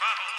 Battle